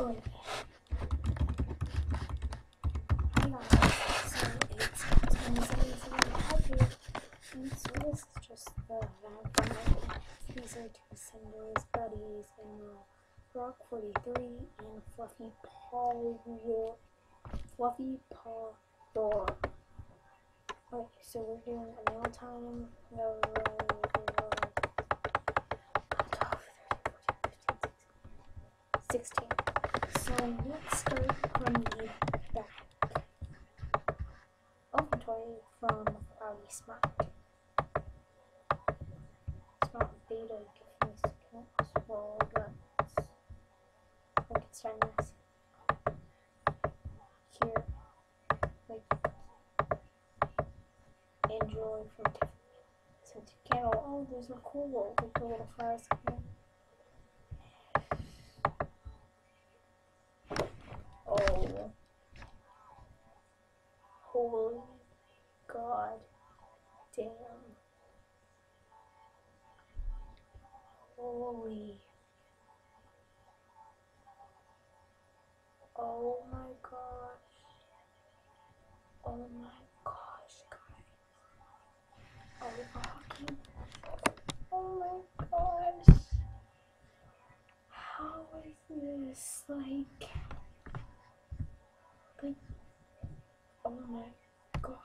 On. So this is just the. These are two buddies and uh, Rock 43 and Fluffy Paw Fluffy Paw Rawr. Okay, so we're doing a mail time. No, Sixteen. So let's start from the back. Open toy from Cloudy Smart. Smart beta giving us countless world runs. Look at Chinese. Here. Like Enjoy from Tiffany. Scented candle. Oh, those are cool. With the little flowers. Oh. Holy God. Damn. Holy. Oh my gosh. Oh my gosh, guys. Oh we walking? Oh my gosh. How is this? Like, oh my gosh.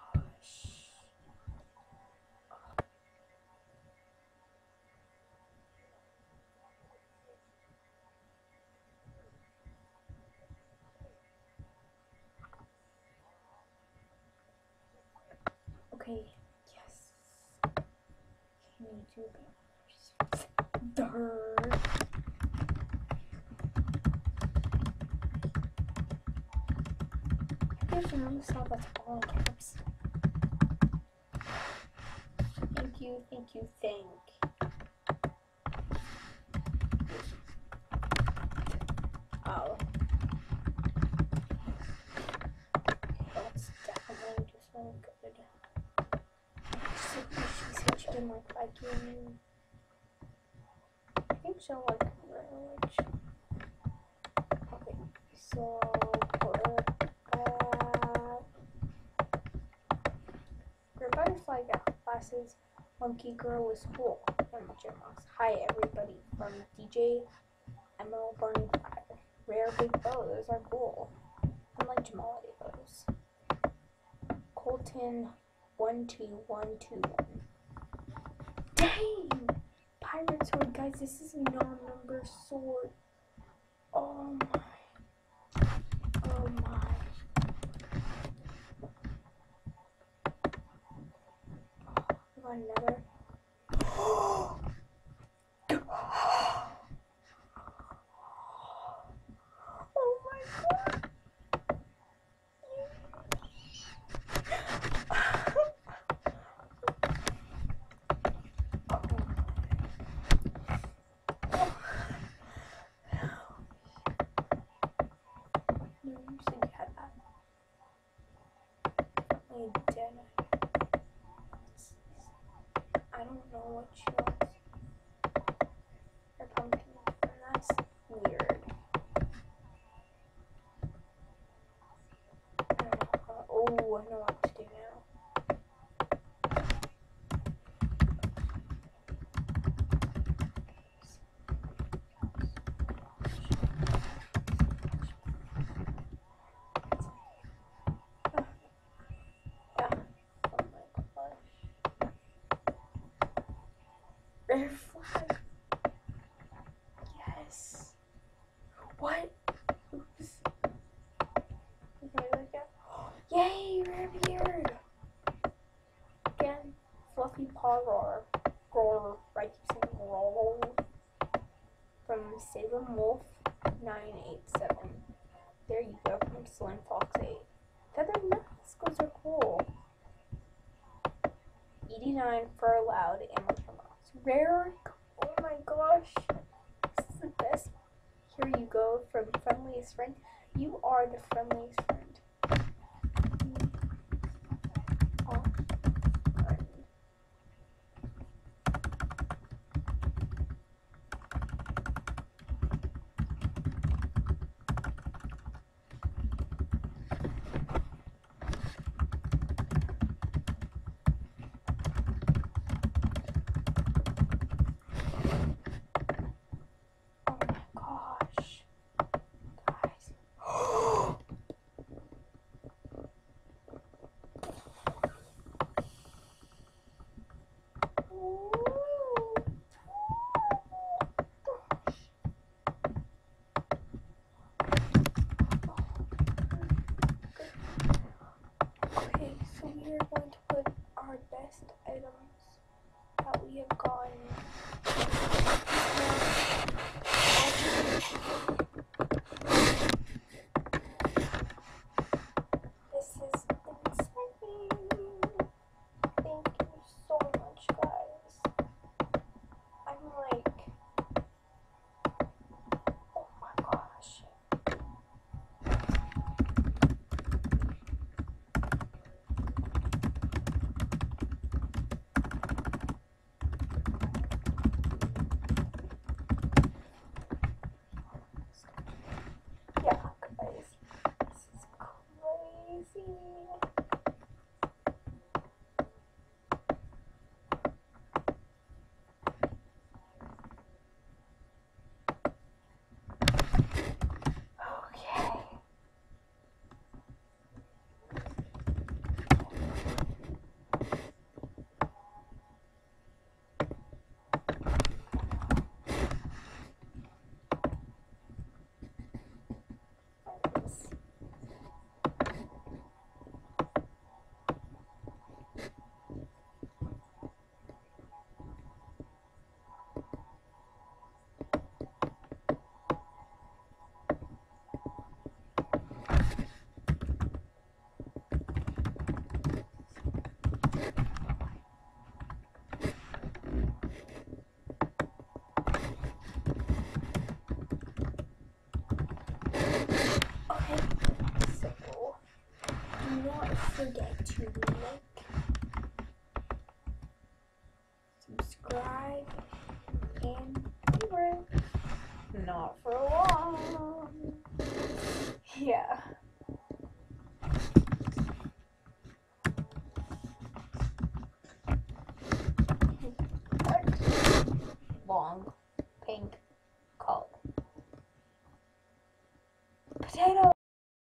Okay, yes. Can you do. So all in caps. Thank you, thank you, thank. Oh. That's definitely just really good. She said she didn't like Viking. I think she'll like Village. Okay, so put that. Your butterfly glasses, monkey girl is cool. Hi everybody from DJ Emerald Burning Fire. Rare big bows are cool. Unlike Jamality bows. Colton one two one two one. Dang! Pirate sword, guys. This is non-member sword. Oh my. Oh my. Oh, got another. Oh Oh my god. No, you you had that. I did. I don't know what she wants. Her pumpkin, and that's weird. I don't know how- Oh, I know what to do now. Yeah. Oh my gosh. Red flag. Yes. What? Oops. Yay, rare beard. Again, fluffy paw rawr. Roar. Right, keep saying roar. From Salem Wolf 987. There you go, from Slim Fox 8. Feather mascos are cool. 89 for amateur mouse. Rare. Oh my gosh. This is the best. Here you go from friendliest friend. You are the friendliest friend. Oh, friend. we are going to put our best items that we have gotten. This is insane. Thank you so much, guys. I'm like, oh my gosh. Yeah, guys, this is crazy. Okay. Thanks. Okay, so do not forget to